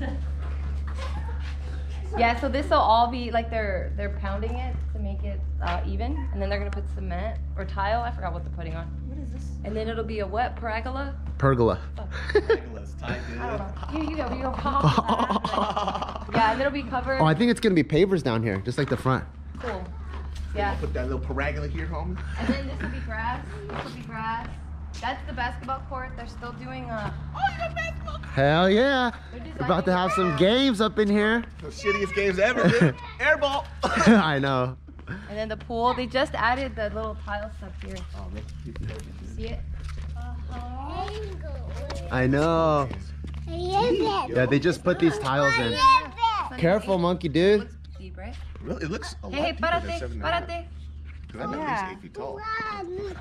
Yeah, so this will all be like they're they're pounding it to make it uh, even, and then they're gonna put cement or tile. I forgot what they're putting on. What is this? And then it'll be a wet pergola. Pergola. Let's type it. I don't know. You, you go, you go. yeah, and it'll be covered. Oh, I think it's gonna be pavers down here, just like the front. cool. Yeah. Put that little parabola here, homie. And then this will be grass. This will be grass. That's the basketball court. They're still doing a. Oh court Hell yeah. We're about to have some games up in here. The shittiest games ever, dude. Airball. I know. And then the pool. They just added the little tile stuff here. Oh, man. See it? I know. Yeah, they just put these tiles in. Careful, monkey dude. Looks deep, right? Really, it looks a Hey, hey, lot deeper than párate, seven and a half. párate. 'Cause I'm at Yeah. least eight feet tall.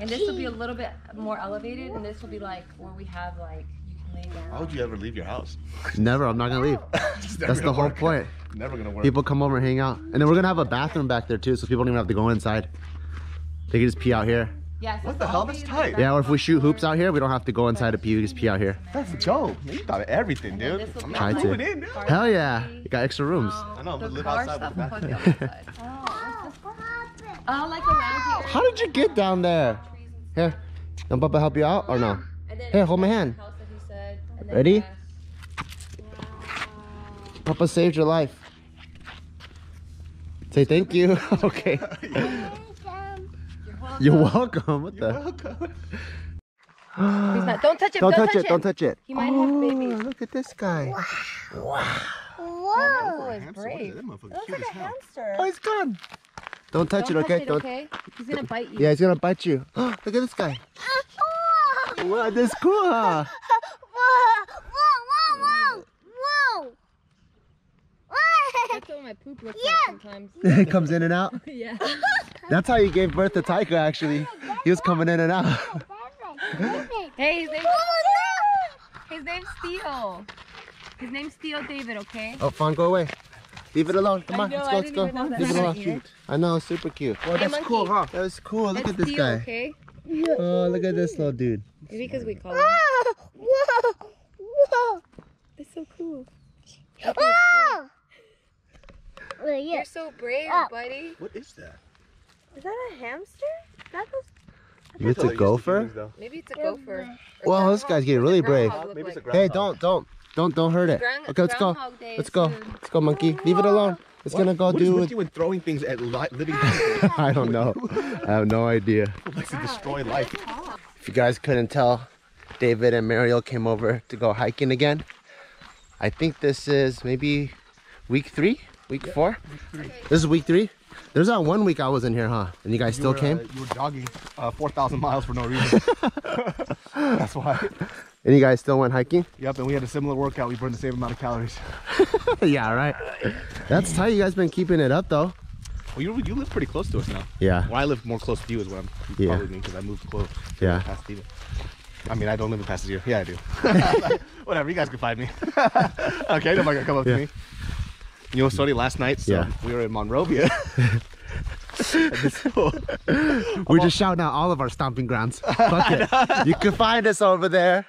And this will be a little bit more elevated, and this will be like where we have like you can lay down. Why would you ever leave your house? Never, I'm not gonna leave. That's the gonna whole work. point. Never gonna work. People come over and hang out. And then we're gonna have a bathroom back there too, so people don't even have to go inside. They can just pee out here. Yeah, so What the hell? all That's tight. Yeah, or if we shoot hoops out here, we don't have to go inside to pee, we just pee out here. That's dope. Man, you thought of everything, dude. I'm be not Try like to. in, dude. Hell yeah. You got extra rooms. Oh, I know, The but live car outside with the put the other side. Oh, like a lounge area. How did you get down there? Here, can Papa help you out or no? And Here, hold my hand. house that he said, and then Ready? Papa saved your life. Say thank you. okay. You're welcome. What You're the? welcome. He's not. Don't touch it. Don't Don't, touch it. Don't touch it. He might have Oh, babies. Look at this guy. Hamster, it's what is brave. That motherfucker cute as hell. hamster. Oh, he's gone. Don't touch Don't it, okay? Touch it, Don't. okay? He's gonna bite you. Yeah, he's gonna bite you. Look at this guy. Wow, that's cool, huh? That's what my poop looks like sometimes. it comes in and out. yeah. That's how you gave birth to Taika, actually. He was coming in and out. Hey, his name's, oh, his name's Theo. His name's Theo David, okay? Oh, Fawn, go away. Leave it alone. Come on, know, let's go, let's go. even know that Leave it was alone. here. I know, super cute. Well, Hey, that's cool, huh? That was cool. Look That's at this Theo, guy. okay? Oh, look at this little dude. Maybe because we call him. It's so cool. You're so brave, oh. buddy. What is that? Is that a hamster? That was... It's a gopher? Maybe it's a gopher. Well, this guy's getting really brave. Maybe it's a Hey, don't, don't, don't, don't hurt it. Ground- Okay, let's go. Day Let's is go. soon. Let's go, monkey. Leave it alone. It's gonna go What is do with with. you and throwing things at li- living people? I don't know. I have no idea. likes to destroy life. If you guys couldn't tell, David and Mariel came over to go hiking again. I think this is maybe week three, week four. Week three. This is week three. There's that one week I was in here, huh? And you guys You still were, came? Uh, you were jogging uh, 4,000 miles for no reason. That's why. And you guys still went hiking? Yep, and we had a similar workout. We burned the same amount of calories. yeah, right. That's tight. You guys been keeping it up though. Well, you, you live pretty close to us now. Yeah. Well, I live more close to you is what I'm Yeah. probably mean because I moved close. Yeah. Past Steven. I mean, I don't live in Pasadena. Yeah, I do. Whatever, you guys can find me. okay, nobody gonna come up Yeah. to me. You know, sorry, last night, so Yeah. we were in Monrovia. At this school. We're just shouting out all of our stomping grounds. Fuck it. You can find us over there.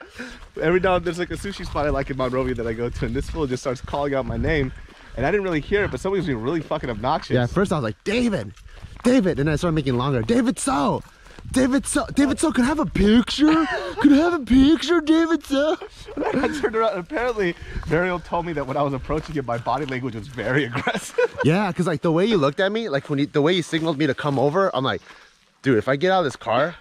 Every now and there's like a sushi spot I like in Monrovia that I go to, and this fool just starts calling out my name. And I didn't really hear it, but somebody was being really fucking obnoxious. Yeah, at first I was like, David, David. And then I started making longer. David So. David So. David So, can I have a picture? Can I have a picture, David So? I turned around, and apparently, Mariel told me that when I was approaching it, my body language was very aggressive. Yeah, because like the way you looked at me, like when you, the way you signaled me to come over, I'm like, dude, if I get out of this car,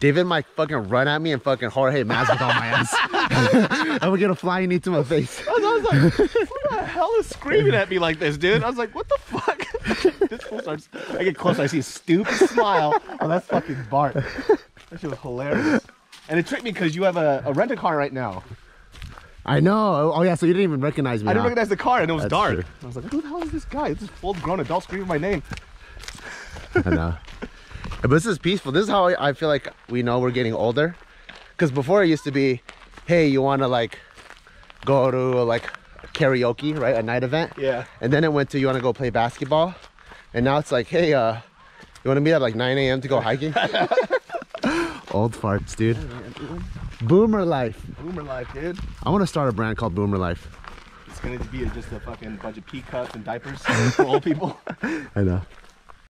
David might fucking run at me and fucking Jorge all my ass. I'm gonna get a flying knee to my face. I was like, who the hell is screaming at me like this, dude? I was like, what the fuck? this fool starts, I get close, I see a stupid smile. Oh, that's fucking Bart. That shit was hilarious. And it tricked me because you have a, a rent a car right now. I know. Oh, oh yeah, so you didn't even recognize me. I didn't huh? recognize the car and it was That's dark. true. I was like, who the hell is this guy? It's this full grown adult screaming my name. I know. But this is peaceful. This is how I I feel like we know we're getting older. Because before it used to be, hey, you want to like go to like karaoke, right? A night event. Yeah. And then it went to you want to go play basketball. And now it's like, hey, uh, you want to meet at like 9 a.m. to go hiking? Old farts, dude. Boomer life. Boomer life, dude. I want to start a brand called Boomer Life. it's gonna be just a fucking bunch of pea cups and diapers for old people. I know.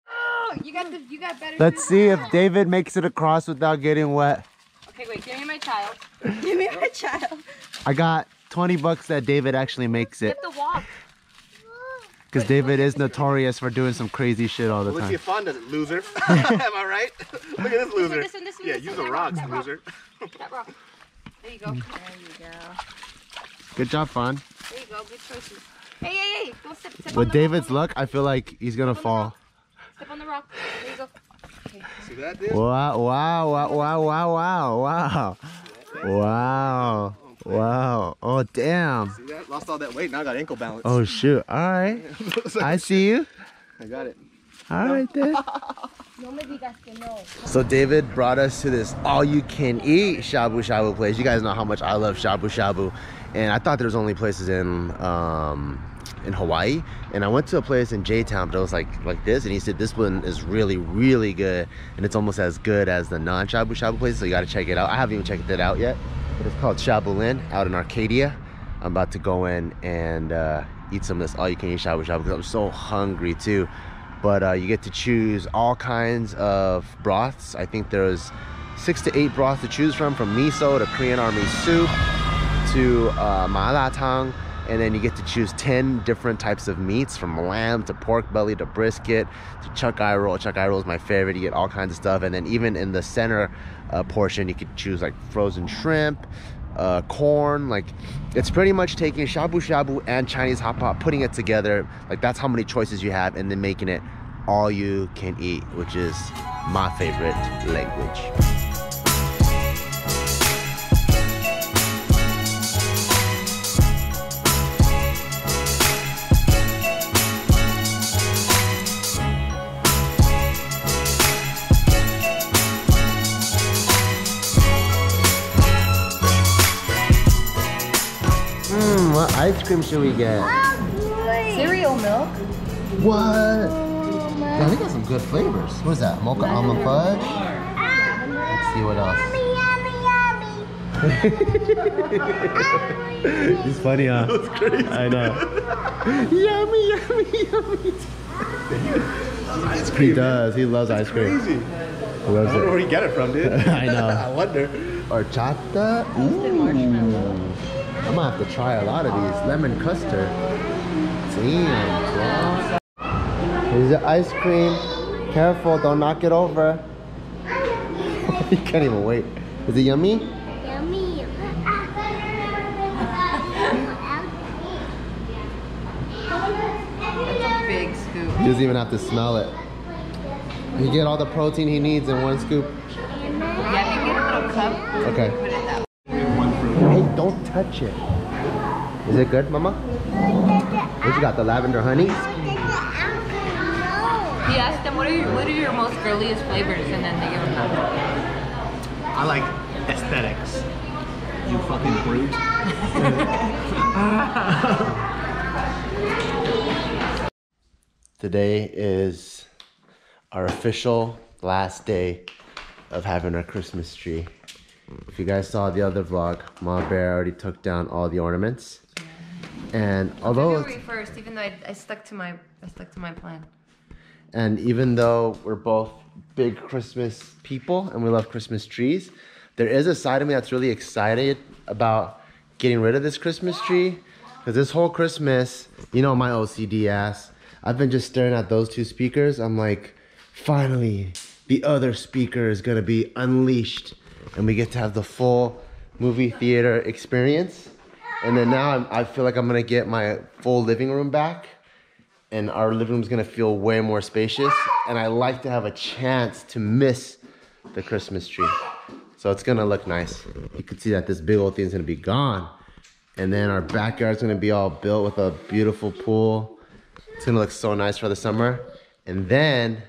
Oh, you got the, you got better. Let's see if I. David makes it across without getting wet. Okay, wait. Give me my child. Give me my child. I got 20 bucks that David actually makes it. have to walk. Because David is notorious for doing some crazy shit all the Let's see time. if Fawn does it, loser. Am I right? Look at this loser. this one, this one, yeah, this one, the that rock, rocks, rock. loser. That rock. There you go. Mm. There you go. Good job, Fawn. There you go. Good choices. Hey, hey, hey. Go step, step on With the David's rock. luck, I feel like he's gonna fall. Step on the rock. There you go. Okay. See that, dude? Wow, wow, wow, wow, wow, wow, wow. Wow. Wow. Oh, damn. See that? Lost all that weight. Now I got ankle balance. Oh, shoot. All right. I see you. I got it. All right, then. No me digas que no. So David brought us to this all-you-can-eat shabu shabu place. You guys know how much I love shabu shabu, and I thought there was only places in um, in Hawaii. And I went to a place in J-Town, but it was like like this, and he said this one is really really good, and it's almost as good as the non-shabu shabu place. So you got to check it out. I haven't even checked it out yet, but it's called Shabu out in Arcadia. I'm about to go in and uh, eat some of this all-you-can-eat shabu shabu because I'm so hungry too but uh, you get to choose all kinds of broths. I think there's six to eight broths to choose from, from miso to Korean Army soup to uh, mala tang, and then you get to choose 10 different types of meats from lamb to pork belly to brisket to chuck eye roll. Chuck eye roll is my favorite. You get all kinds of stuff, and then even in the center uh, portion, you could choose like frozen shrimp. Uh, corn like it's pretty much taking shabu shabu and chinese hot pot putting it together like that's how many choices you have and then making it all you can eat which is my favorite language ice cream should we get? Cereal milk. What? Yeah, they got some good flavors. What is that? Mocha almond fudge? Let's see what else. It's funny, huh? That's crazy. I know. yummy, yummy, yummy. ice cream. he does. He loves ice cream. Crazy. He I loves wonder where it. you get it from, dude. I know. I wonder. Horchata. Ooh. I'm gonna have to try a lot of these. Lemon custard. Damn, bro. Here's the ice cream. Careful, don't knock it over. you can't even wait. Is it yummy? Yummy. Big scoop. He doesn't even have to smell it. You get all the protein he needs in one scoop. Yeah, if you get a little cup, Okay. Don't touch it. Is it good, Mama? What you got? The lavender honey? He asked them, what are your, what are your most girliest flavors? And then they give him that. I like aesthetics. You fucking brute. Today is our official last day of having our Christmas tree. If you guys saw the other vlog, Ma Bear already took down all the ornaments. And although February first, even though I, I stuck to my I stuck to my plan. and even though we're both big Christmas people and we love Christmas trees, there is a side of me that's really excited about getting rid of this Christmas tree. Because this whole Christmas, you know my OCD ass, I've been just staring at those two speakers. I'm like, finally, the other speaker is gonna be unleashed, and we get to have the full movie theater experience. And then now I'm, I feel like I'm gonna get my full living room back and our living room's gonna feel way more spacious. And I like to have a chance to miss the Christmas tree. So it's gonna look nice. You can see that this big old thing's gonna be gone. And then our backyard's gonna be all built with a beautiful pool. It's gonna look so nice for the summer. And then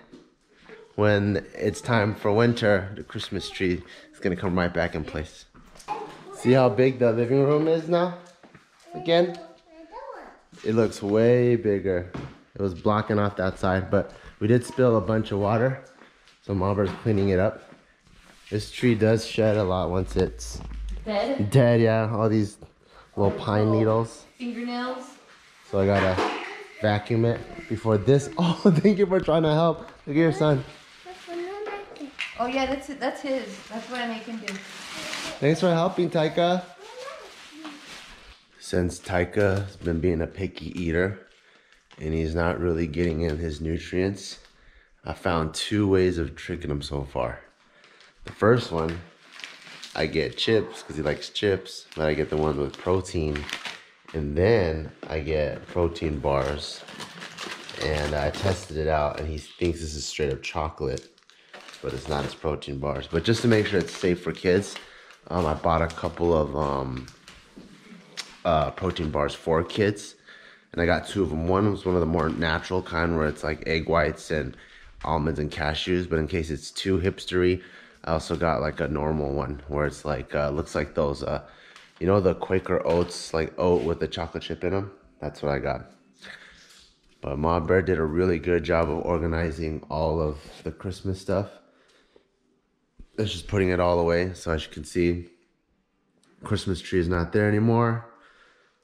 when it's time for winter, the Christmas tree is gonna come right back in place. See how big the living room is now? Again? It looks way bigger. It was blocking off that side, but we did spill a bunch of water. So Ma Bear's cleaning it up. This tree does shed a lot once it's Dead? dead, yeah. All these little pine needles. fingernails. So I gotta vacuum it before this. Oh, thank you for trying to help. Look at your son. Oh yeah, that's that's his. That's what I make him do. Thanks for helping, Taika. Since Taika's been being a picky eater and he's not really getting in his nutrients, I found two ways of tricking him so far. The first one, I get chips because he likes chips, but I get the ones with protein. And then I get protein bars. And I tested it out and he thinks this is straight up chocolate but it's not as protein bars. But just to make sure it's safe for kids, um, I bought a couple of um, uh, protein bars for kids, and I got two of them. One was one of the more natural kind, where it's like egg whites and almonds and cashews. But in case it's too hipstery, I also got like a normal one where it's like uh, looks like those, uh, you know, the Quaker oats, like oat with the chocolate chip in them. That's what I got. But Ma Bear did a really good job of organizing all of the Christmas stuff. It's just putting it all away. So as you can see, Christmas tree is not there anymore.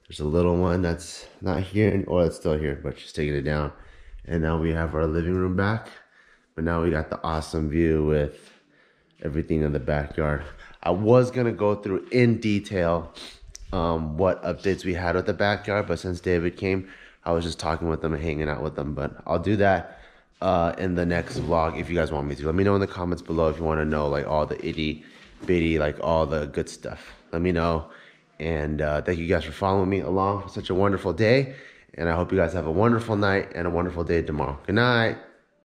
There's a little one that's not here, or it's still here, but she's taking it down. And now we have our living room back. But now we got the awesome view with everything in the backyard. I was gonna go through in detail um, what updates we had with the backyard, but since David came, I was just talking with them and hanging out with them. But I'll do that uh, in the next vlog if you guys want me to. Let me know in the comments below if you want to know like all the itty bitty, like all the good stuff. Let me know. And uh, thank you guys for following me along such a wonderful day. And I hope you guys have a wonderful night and a wonderful day tomorrow. Good night.